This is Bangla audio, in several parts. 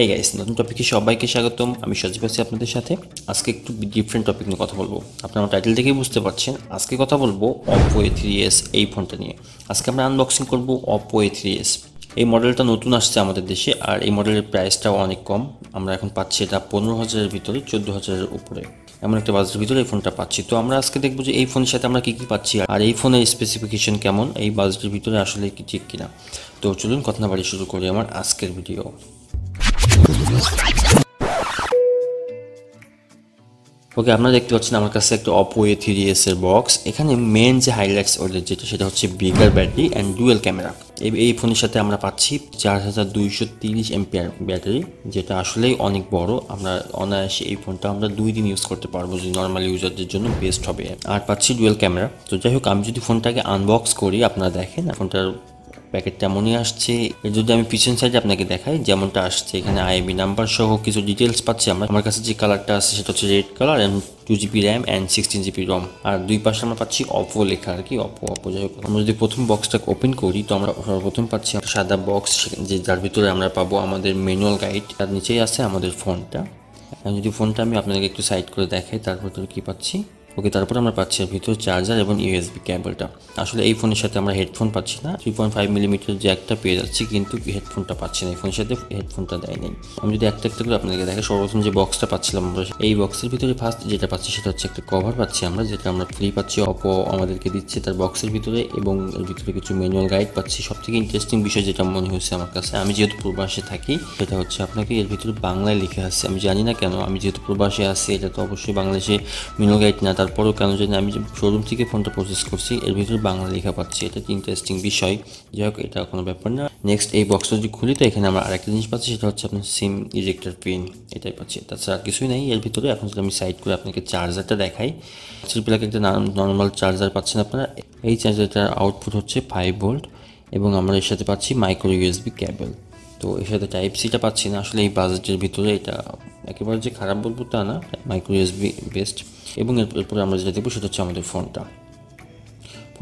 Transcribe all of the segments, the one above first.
হে গাইস নতুন টপিকে সবাইকে স্বাগতম। আমি সজীব আছি আপনাদের সাথে। আজকে একটু ডিফারেন্ট টপিক নিয়ে কথা বলব। আপনারা টাইটেল দেখেই বুঝতে পারছেন। আজকে কথা বলব অপো এ থ্রি এস এই ফোনটা নিয়ে। আজকে আমরা আনবক্সিং করব অপো এ থ্রি এস এই মডেলটা নতুন আসছে আমাদের দেশে, আর এই মডেলের প্রাইসটাও অনেক কম। আমরা এখন পাচ্ছি এটা পনেরো হাজারের ভিতরে, চোদ্দ হাজারের উপরে। এমন একটা বাজারের ভিতরে এই ফোনটা পাচ্ছি। তো আমরা আজকে দেখব যে এই ফোনের সাথে আমরা কী কী পাচ্ছি, আর এই ফোনের স্পেসিফিকেশন কেমন, এই বাজেটের ভিতরে আসলে কি ঠিক কিনা। তো চলুন কথা না বাড়ি শুরু করি আমার আজকের ভিডিও ওকে আপনারা দেখতে পাচ্ছেন আমার কাছে একটা অপো এ থ্রি এস এর বক্স এখানে মেন যে হাইলাইটস ওদের যেটা, সেটা হচ্ছে bigger battery and dual camera এই ফোনের সাথে আমরা পাচ্ছি চার হাজার দুইশো তিরিশ এমপিআর ব্যাটারি যেটা আসলেই অনেক বড়। আমরা অনায়াসে এই ফোনটা আমরা দুই দিন ইউজ করতে পারব যে নর্মাল ইউজারদের জন্য বেস্ট হবে। আর পাচ্ছি ডুয়েল ক্যামেরা তো যাই হোক, আমি যদি ফোনটাকে আনবক্স করি, আপনারা দেখেন ফোনটার প্যাকেটটা মনে আসছে। যদি আমি পিছন সাইডে আপনাকে দেখাই, যেমনটা আসছে এখানে আইবি নাম্বার সহ কিছু ডিটেলস পাচ্ছি আমরা। আমার কাছে যে কালারটা আছে সেটা হচ্ছে red colour and two GB RAM and sixteen GB ROM আর দুই পাশে আমরা পাচ্ছি অপো লেখা আর কি অপো অপো যাই হোক। আমরা যদি প্রথম বক্সটা ওপেন করি, তো আমরা সর্বপ্রথম পাচ্ছি সাদা বক্স যে যার ভিতরে আমরা পাবো আমাদের ম্যানুয়াল গাইড তার নিচেই আছে আমাদের ফোনটা যদি ফোনটা আমি আপনাদেরকে একটু সাইড করে দেখাই, তারপর কি পাচ্ছি? ওকে, তারপর আমরা পাচ্ছি ভিতরে চার্জার এবং ইউএসবি কেবলটা আসলে এই ফোনের সাথে আমরা হেডফোন পাচ্ছি না থ্রি পয়েন্ট ফাইভ মিলিমিটার যে একটা পেয়ে যাচ্ছি, কিন্তু হেডফোনটা পাচ্ছি না। এই ফোনের সাথে হেডফোনটা দেয় নেই আমি যদি একটা একটা করে আপনাদেরকে দেখে সর্বপ্রথম যে বক্সটা পাচ্ছিলাম আমরা, এই বক্সের ভিতরে ফার্স্ট যেটা পাচ্ছি সেটা হচ্ছে একটা কভার পাচ্ছি আমরা, যেটা আমরা ফ্রি পাচ্ছি। অপো আমাদেরকে দিচ্ছে তার বক্সের ভিতরে এবং এর ভিতরে কিছু ম্যানুয়াল গাইড পাচ্ছি। সব থেকে ইন্টারেস্টিং বিষয় যেটা মনে হয়েছে আমার কাছে, আমি যেহেতু প্রবাসে থাকি, সেটা হচ্ছে আপনাকে এর ভিতরে বাংলায় লিখে আসছে আমি জানি না কেন, আমি যেহেতু প্রবাসে আছি, এটা তো অবশ্যই বাংলাদেশে ম্যানুয়াল গাইড না তারপরেও কেন জানি আমি শোরুম থেকে ফোনটা প্রসেস করছি, এর ভিতরে বাংলা লেখা পাচ্ছি। এটা ইন্টারেস্টিং বিষয়। যাই হোক, এটা কোনো ব্যাপার না। নেক্সট এই বক্সটা যদি খুলি, তো এখানে আমরা আরেকটা জিনিস পাচ্ছি, সেটা হচ্ছে আপনার সিম ইজেক্টার পিন এটাই পাচ্ছি। তাছাড়া কিছুই নাই। এর ভিতরে এখন যদি আমি সাইড করে আপনাকে চার্জারটা দেখাই ট্রিপলাকে একটা নর্মাল চার্জার পাচ্ছেন আপনারা। এই চার্জারটার আউটপুট হচ্ছে ফাইভ ভোল্ট এবং আমরা এর সাথে পাচ্ছি মাইক্রো ইউএসবি ক্যাবেল তো এর সাথে টাইপ সিটা পাচ্ছি না। আসলে এই বাজেটের ভিতরে এটা একেবারে যে খারাপ বলব তা না মাইক্রো ইউএসবি বেস্ট এবং এরপরে আমরা যেটা দেখব সেটা হচ্ছে আমাদের ফোনটা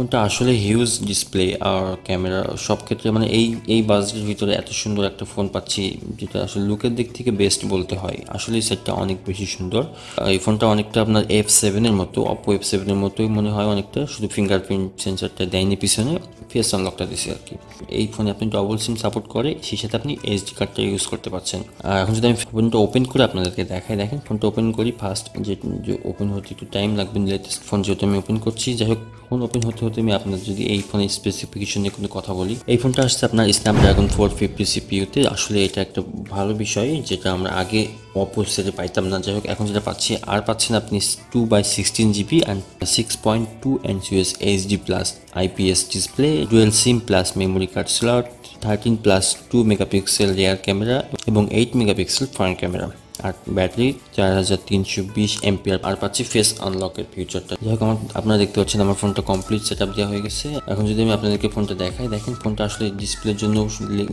ফোনটা আসলে হিউজ ডিসপ্লে আর ক্যামেরা সব ক্ষেত্রে মানে এই এই বাজেটের ভিতরে এত সুন্দর একটা ফোন পাচ্ছি, যেটা আসলে লুকের দিক থেকে বেস্ট বলতে হয়। আসলে সেটটা অনেক বেশি সুন্দর। এই ফোনটা অনেকটা আপনার এফ সেভেনের মতো অপো এফ সেভেনের মতোই মনে হয় অনেকটা, শুধু ফিঙ্গারপ্রিন্ট সেন্সারটা দেয়নি পিছনে ফেস আনলকটা দিছে আর কি। এই ফোনে আপনি ডবল সিম সাপোর্ট করে, সেই সাথে আপনি এইচডি কার্ডটা ইউজ করতে পারছেন। আর এখন যদি আমি ফোনটা ওপেন করে আপনাদেরকে দেখাই, দেখেন ফোনটা ওপেন করি ফার্স্ট যে ওপেন হতে একটু টাইম লাগবে লেটেস্ট ফোন যেহেতু আমি ওপেন করছি, যাই হোক ফোন ওপেন হতে হতে আমি আপনাদের যদি এই ফোনের স্পেসিফিকেশন নিয়ে কোনো কথা বলি, এই ফোনটা আসছে আপনার স্ন্যাপড্রাগন ফোর ফিফটি সিপিউতে আসলে এটা একটা ভালো বিষয়, যেটা আমরা আগে অপো সেটে পাইতাম না। যাই হোক, এখন যেটা পাচ্ছি, আর পাচ্ছেন আপনি two by sixteen GB and six point two এনসিউএস HD plus IPS display dual SIM plus memory card slot thirteen plus two megapixel rear camera এবং এইট মেগাপিক্সেল ফ্রন্ট ক্যামেরা আর ব্যাটারি চার হাজার তিনশো বিশ এমপিআর আর পাচ্ছি ফেস আনলকের ফিউচারটা যাই হোক, আমার আপনারা দেখতে পাচ্ছেন আমার ফোনটা কমপ্লিট সেট আপ দেওয়া হয়ে গেছে। এখন যদি আমি আপনাদেরকে ফোনটা দেখাই, দেখেন ফোনটা আসলে ডিসপ্লের জন্য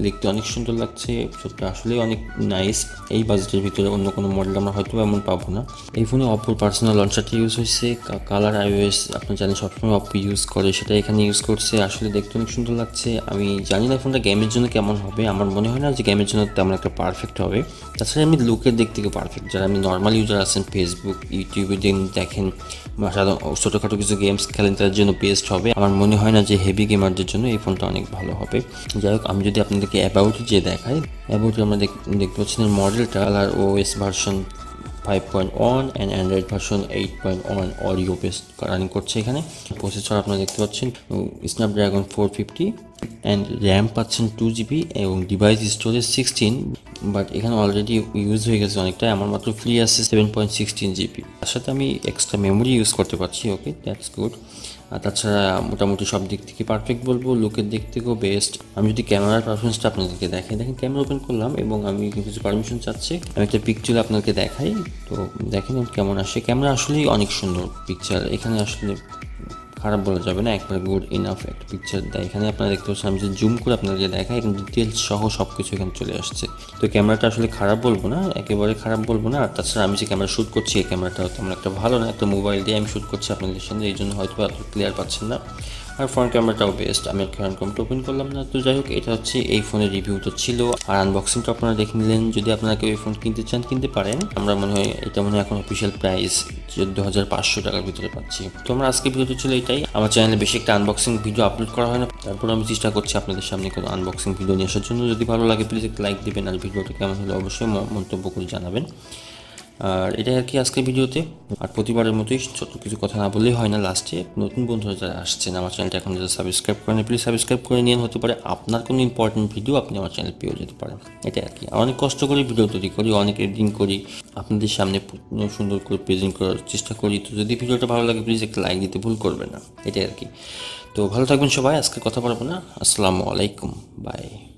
লিখতে অনেক সুন্দর লাগছে। ফোনটা আসলে অনেক নাইস এই বাজেটের ভিতরে অন্য কোনো মডেল আমরা হয়তো এমন পাবো না। এই ফোনে অপোর পার্সোনাল লঞ্চারটা ইউজ হয়েছে। কালার আইওএস আপনার জানেন সবসময় অপো ইউজ করে, সেটা এখানে ইউজ করছে। আসলে দেখতে অনেক সুন্দর লাগছে। আমি জানি না ফোনটা গেমের জন্য কেমন হবে। আমার মনে হয় না যে গেমের জন্য তেমন একটা পারফেক্ট হবে। তাছাড়া আমি লুকের দিক থেকে পারফেক্ট। যারা আমি নর্মাল ইউজার আছেন ফেসবুক ইউটিউবে দিন দেখেন সাধারণ ছোটোখাটো কিছু গেমস খেলেন, তাদের জন্য বেস্ট হবে। আমার মনে হয় না যে হেভি গেমারদের জন্য এই ফোনটা অনেক ভালো হবে। যাই হোক, আমি যদি আপনাদেরকে অ্যাবাউট যে দেখাই অ্যাবাউট আমরা দেখতে পাচ্ছি মডেলটা আর O S version five point one and Android version eight point one audio best running করছে এখানে। প্রসেসর আপনারা দেখতে পাচ্ছেন Snapdragon four fifty and RAM পাচ্ছেন টু জিবি এবং ডিভাইস স্টোরেজ সিক্সটিন বাট এখানে অলরেডি ইউজ হয়ে গেছে অনেকটা, আমার মাত্র ফ্রি আছে সেভেন পয়েন্ট সিক্সটিন জিবি তার সাথে আমি এক্সট্রা মেমোরি ইউজ করতে পারছি ওকে দ্যাটস গুড তাছাড়া মোটামুটি সব দিক থেকে পারফেক্ট বলব লুকের দিক থেকেও বেস্ট আমি যদি ক্যামেরার পারফরমেন্সটা আপনাদেরকে দেখাই, দেখেন ক্যামেরা ওপেন করলাম এবং আমি কিছু পারমিশন চাচ্ছি। আমি একটা পিকচার আপনাকে দেখাই, তো দেখেন কেমন আসে। ক্যামেরা আসলেই অনেক সুন্দর পিকচার এখানে আসলে খারাপ বলা যাবে না, একবার গুড ইনাফ একটা পিকচার দেয়। এখানে আপনারা দেখতে পাচ্ছেন, আমি যে জুম করে আপনাদেরকে দেখাই, এখানে ডিটেলস সহ সব কিছু এখানে চলে আসছে। তো ক্যামেরাটা আসলে খারাপ বলব না, একেবারে খারাপ বলব না। আর তাছাড়া আমি যে ক্যামেরা শ্যুট করছি, এই ক্যামেরাটা তেমন একটা ভালো না, একটা মোবাইল দিয়ে আমি শ্যুট করছি আপনাদের সঙ্গে এই জন্য হয়তো ক্লিয়ার পাচ্ছেন না। আর ফ্রন্ট ক্যামেরাটাও বেস্ট, আমি ফ্রন্ট ক্যামেরাটা ওপেন করলাম না। তো যাই হোক, এটা হচ্ছে এই ফোনের রিভিউ তো ছিল। আর আনবক্সিংটা আপনারা দেখে নিলেন। যদি আপনারা কেউ এই ফোন কিনতে চান, কিনতে পারেন। আমরা মনে হয় এটা মনে হয় এখন অফিসিয়াল প্রাইস চোদ্দ হাজার পাঁচশো টাকার ভিতরে পাচ্ছি। তো আমরা আজকে ভিডিওটা ছিল এটাই। আমার চ্যানেলে বেশি একটা আনবক্সিং ভিডিও আপলোড করা হয় না। তারপর আমি চেষ্টা করছি আপনাদের সামনে কোনো আনবক্সিং ভিডিও নিয়ে আসার জন্য। যদি ভালো লাগে প্লিজ একটা লাইক দেবেন। আর ভিডিওটা কেমন হলে অবশ্যই মন্তব্য করে জানাবেন। আর এটাই আর কি আজকের ভিডিওতে। আর প্রতিবারের মতোই ছোট কিছু কথা না বললেই হয় না লাস্টে নতুন বন্ধুরা যারা আসছেন আমার চ্যানেলটা এখন যারা সাবস্ক্রাইব করেন প্লিজ সাবস্ক্রাইব করে নিয়ে হতে পারে আপনার কোনো ইম্পর্টেন্ট ভিডিও আপনি আমার চ্যানেল পেয়েও যেতে পারেন। এটাই আর কি। অনেক কষ্ট করে ভিডিও তৈরি করি, অনেক এডিটিং করি, আপনাদের সামনে সুন্দর করে প্রেজেন্ট করার চেষ্টা করি। তো যদি ভিডিওটা ভালো লাগে প্লিজ একটা লাইক দিতে ভুল করবে না। এটাই আর কি। তো ভালো থাকবেন সবাই, আজকে কথা বলব না। আসসালামু আলাইকুম। বাই